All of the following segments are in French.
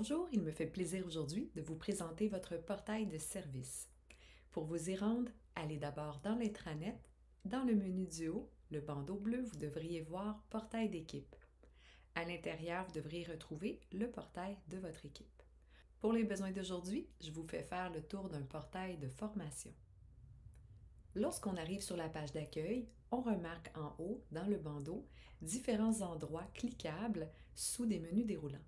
Bonjour, il me fait plaisir aujourd'hui de vous présenter votre portail de service. Pour vous y rendre, allez d'abord dans l'intranet. Dans le menu du haut, le bandeau bleu, vous devriez voir Portail d'équipe. À l'intérieur, vous devriez retrouver le portail de votre équipe. Pour les besoins d'aujourd'hui, je vous fais faire le tour d'un portail de formation. Lorsqu'on arrive sur la page d'accueil, on remarque en haut, dans le bandeau, différents endroits cliquables sous des menus déroulants.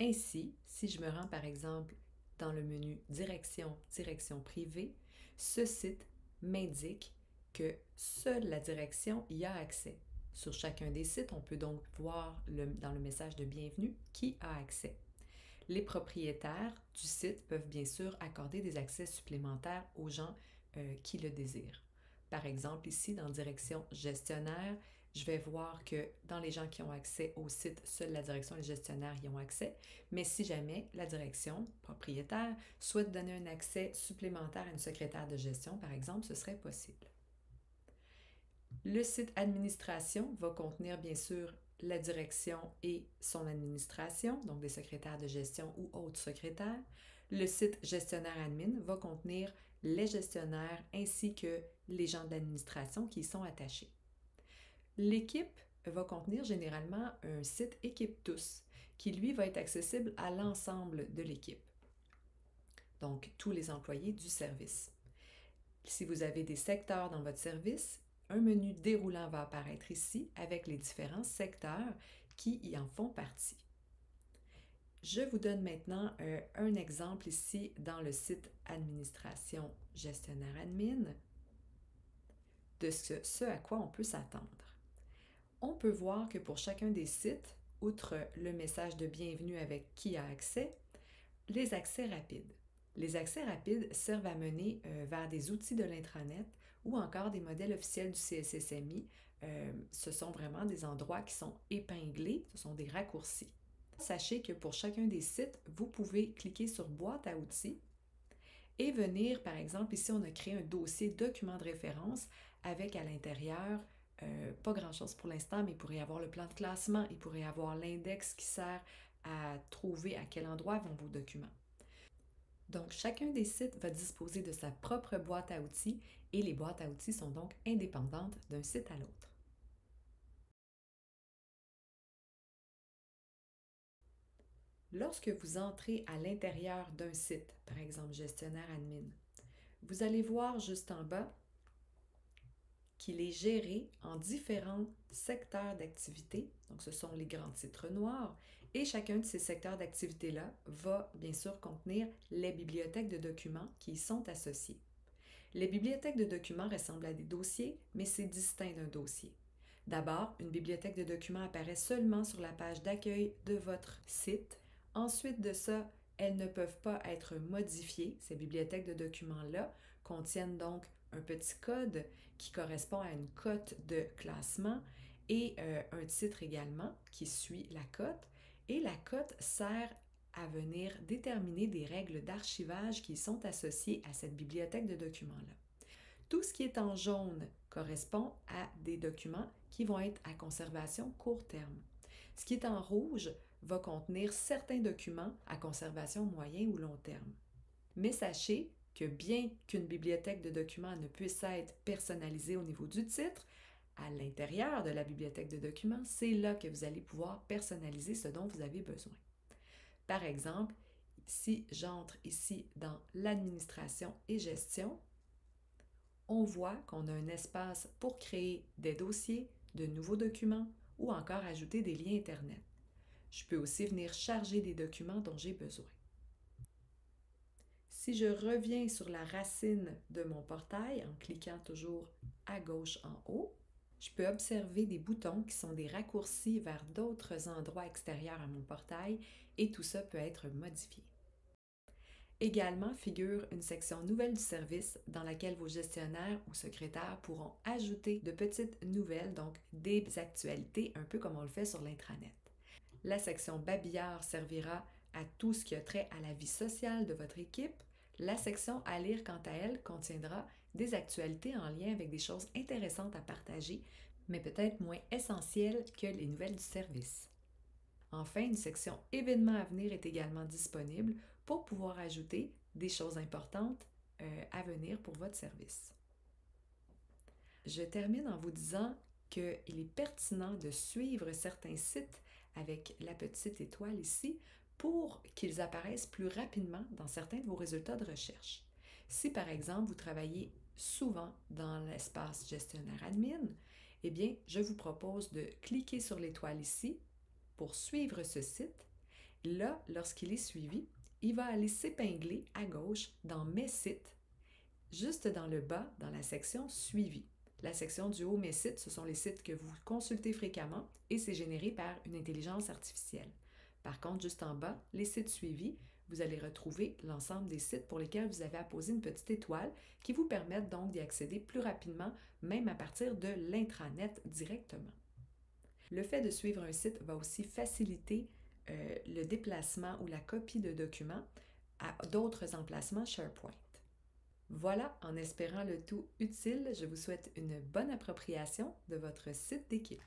Ainsi, si je me rends par exemple dans le menu Direction, Direction privée, ce site m'indique que seule la direction y a accès. Sur chacun des sites, on peut donc voir dans le message de bienvenue qui a accès. Les propriétaires du site peuvent bien sûr accorder des accès supplémentaires aux gens euh, qui le désirent. Par exemple, ici, dans Direction gestionnaire, je vais voir que dans les gens qui ont accès au site, seule la direction et les gestionnaires y ont accès. Mais si jamais la direction propriétaire souhaite donner un accès supplémentaire à une secrétaire de gestion, par exemple, ce serait possible. Le site administration va contenir bien sûr la direction et son administration, donc des secrétaires de gestion ou autres secrétaires. Le site gestionnaire admin va contenir les gestionnaires ainsi que les gens de l'administration qui y sont attachés. L'équipe va contenir généralement un site Équipe tous qui lui va être accessible à l'ensemble de l'équipe. Donc tous les employés du service. Si vous avez des secteurs dans votre service, un menu déroulant va apparaître ici avec les différents secteurs qui y en font partie. Je vous donne maintenant euh, un exemple ici dans le site Administration gestionnaire admin de ce à quoi on peut s'attendre on peut voir que pour chacun des sites, outre le message de bienvenue avec qui a accès, les accès rapides. Les accès rapides servent à mener euh, vers des outils de l'intranet ou encore des modèles officiels du CSSMI. Euh, ce sont vraiment des endroits qui sont épinglés, ce sont des raccourcis. Sachez que pour chacun des sites, vous pouvez cliquer sur boîte à outils et venir, par exemple, ici on a créé un dossier document de référence avec à l'intérieur euh, pas grand-chose pour l'instant, mais il pourrait y avoir le plan de classement, il pourrait y avoir l'index qui sert à trouver à quel endroit vont vos documents. Donc, chacun des sites va disposer de sa propre boîte à outils et les boîtes à outils sont donc indépendantes d'un site à l'autre. Lorsque vous entrez à l'intérieur d'un site, par exemple gestionnaire admin, vous allez voir juste en bas qu'il est géré en différents secteurs d'activité. Donc, ce sont les grands titres noirs. Et chacun de ces secteurs d'activité-là va bien sûr contenir les bibliothèques de documents qui y sont associées. Les bibliothèques de documents ressemblent à des dossiers, mais c'est distinct d'un dossier. D'abord, une bibliothèque de documents apparaît seulement sur la page d'accueil de votre site. Ensuite de ça, elles ne peuvent pas être modifiées. Ces bibliothèques de documents-là contiennent donc un petit code qui correspond à une cote de classement et euh, un titre également qui suit la cote. Et la cote sert à venir déterminer des règles d'archivage qui sont associées à cette bibliothèque de documents-là. Tout ce qui est en jaune correspond à des documents qui vont être à conservation court terme. Ce qui est en rouge va contenir certains documents à conservation moyen ou long terme. Mais sachez que bien qu'une bibliothèque de documents ne puisse être personnalisée au niveau du titre, à l'intérieur de la bibliothèque de documents, c'est là que vous allez pouvoir personnaliser ce dont vous avez besoin. Par exemple, si j'entre ici dans l'administration et gestion, on voit qu'on a un espace pour créer des dossiers, de nouveaux documents ou encore ajouter des liens Internet. Je peux aussi venir charger des documents dont j'ai besoin. Si je reviens sur la racine de mon portail en cliquant toujours à gauche en haut, je peux observer des boutons qui sont des raccourcis vers d'autres endroits extérieurs à mon portail et tout ça peut être modifié. Également figure une section Nouvelles du service dans laquelle vos gestionnaires ou secrétaires pourront ajouter de petites nouvelles, donc des actualités, un peu comme on le fait sur l'intranet. La section Babillard servira à tout ce qui a trait à la vie sociale de votre équipe, la section à lire, quant à elle, contiendra des actualités en lien avec des choses intéressantes à partager, mais peut-être moins essentielles que les nouvelles du service. Enfin, une section événements à venir est également disponible pour pouvoir ajouter des choses importantes euh, à venir pour votre service. Je termine en vous disant qu'il est pertinent de suivre certains sites avec la petite étoile ici pour qu'ils apparaissent plus rapidement dans certains de vos résultats de recherche. Si par exemple vous travaillez souvent dans l'espace gestionnaire admin, eh bien, je vous propose de cliquer sur l'étoile ici pour suivre ce site. Là, lorsqu'il est suivi, il va aller s'épingler à gauche dans Mes sites, juste dans le bas, dans la section Suivi. La section du haut Mes sites, ce sont les sites que vous consultez fréquemment et c'est généré par une intelligence artificielle. Par contre, juste en bas, les sites suivis, vous allez retrouver l'ensemble des sites pour lesquels vous avez apposé une petite étoile qui vous permettent donc d'y accéder plus rapidement, même à partir de l'intranet directement. Le fait de suivre un site va aussi faciliter euh, le déplacement ou la copie de documents à d'autres emplacements SharePoint. Voilà, en espérant le tout utile, je vous souhaite une bonne appropriation de votre site d'équipe.